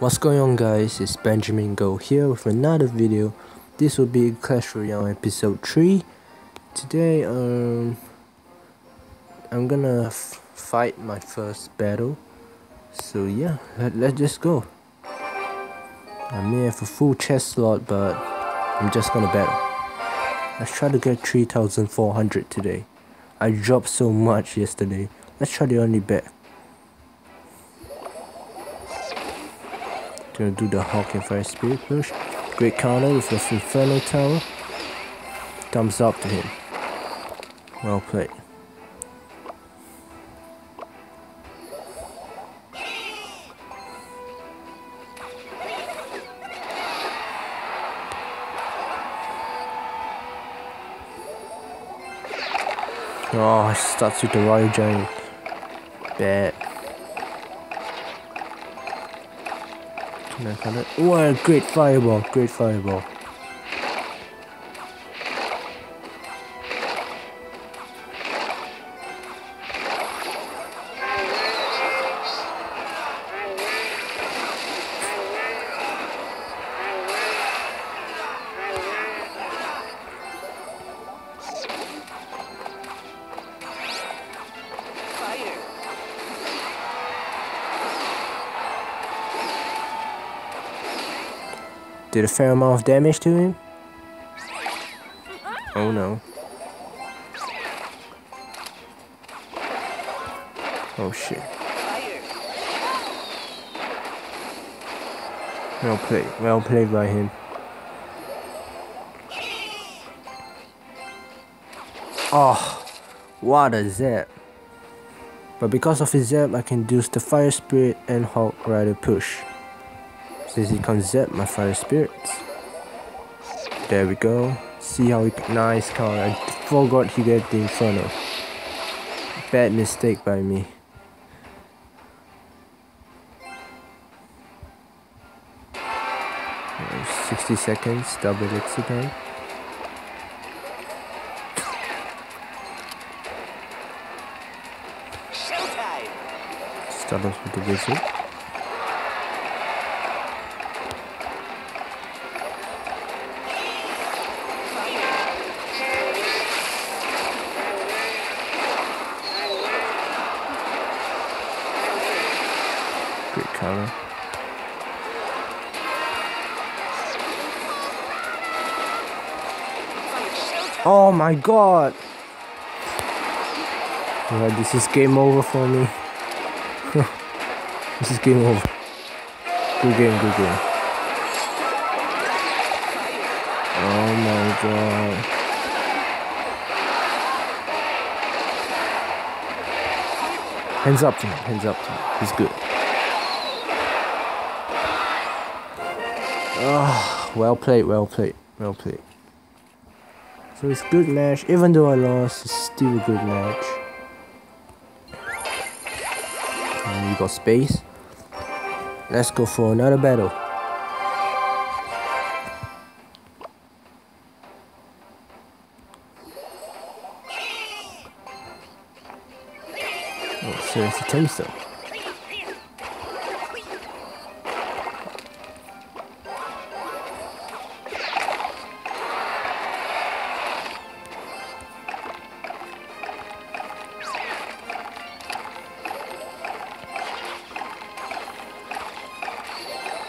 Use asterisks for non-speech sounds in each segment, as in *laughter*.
What's going on guys, it's Benjamin Goh here with another video. This will be Clash Royale episode 3. Today um I'm gonna fight my first battle. So yeah, let, let's just go. I may have a full chest slot but I'm just gonna battle. Let's try to get 3400 today. I dropped so much yesterday. Let's try the only bet. Gonna do the Hog and Fire Spirit push. Great counter with the Inferno Tower. Thumbs up to him. Well played. Oh, it starts with the Royal Giant. Bad. What a great fireball, great fireball. Did a fair amount of damage to him? *laughs* Oh no. Oh shit. Well played, well played by him. Oh, what a zap. But because of his zap, I can use the Fire Spirit and Hog Rider push. Since he zap my fire spirits. There we go. See how he nice counter. I forgot he get the inferno. Bad mistake by me. Sixty seconds, double again. Start off with the wizard. Counter. Oh my god! Yeah, this is game over for me. *laughs* this is game over. Good game, good game. Oh my god. Hands up to him, hands up to him. He's good. Oh, well played, well played, well played. So it's good match. Even though I lost, it's still a good match. And we got space. Let's go for another battle. Oh, so it's a tombstone.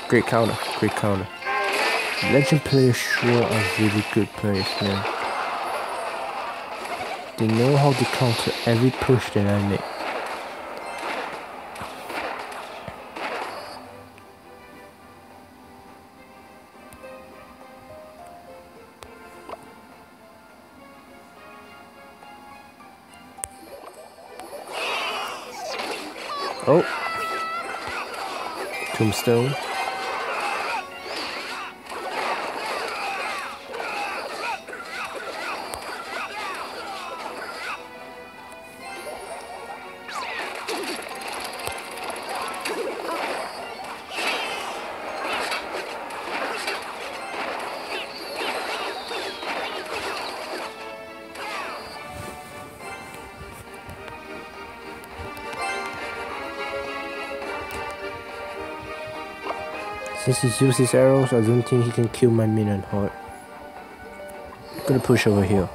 Great counter, great counter. Legend players sure are really good players, man. They know how to counter every push that I make. Oh. Tombstone. Since he uses arrows, I don't think he can kill my minion horde. I'm gonna push over here.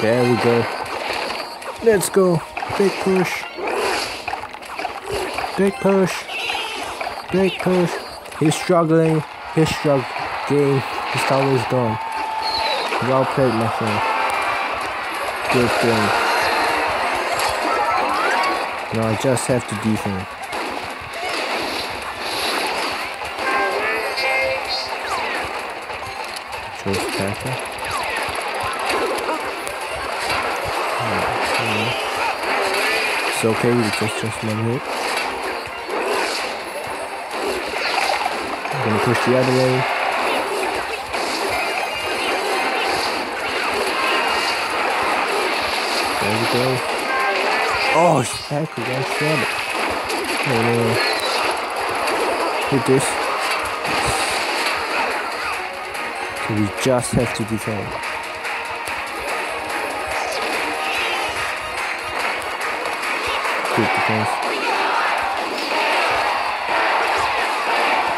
There we go. Let's go. Big push. Big push. Big push. He's struggling. He's struggling. His tower is gone. Well played, my friend. Good. Now I just have to defend. Choice attacker. It's okay, it's just, just one hit. I'm gonna push the other way. Go. Oh, heck, we got shot. Oh no. Hit this. So we just have to defend. good defense.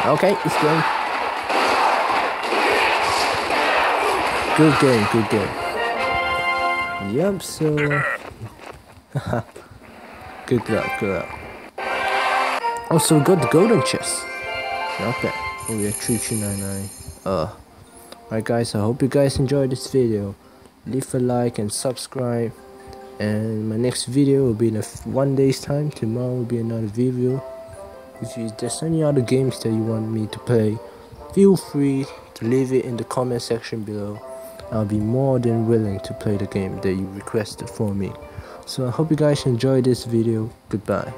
Okay, it's going. Good game, good game. Yep, so... *laughs* good luck, good luck. Also, we got the golden chest. Okay, oh yeah, 3399. Uh, alright guys, I hope you guys enjoyed this video. Leave a like and subscribe and my next video will be in a one day's time tomorrow will be another video if there's any other games that you want me to play feel free to leave it in the comment section below I'll be more than willing to play the game that you requested for me so I hope you guys enjoyed this video. Goodbye